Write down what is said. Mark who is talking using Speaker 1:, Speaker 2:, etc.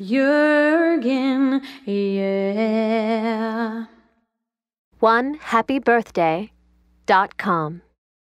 Speaker 1: Jurgen, yeah.
Speaker 2: One happy birthday dot com.